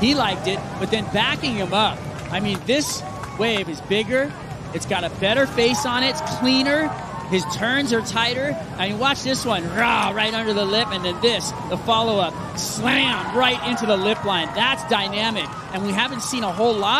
He liked it, but then backing him up. I mean, this wave is bigger. It's got a better face on it. It's cleaner. His turns are tighter. I mean, watch this one. Rah, right under the lip. And then this, the follow up. Slam right into the lip line. That's dynamic. And we haven't seen a whole lot.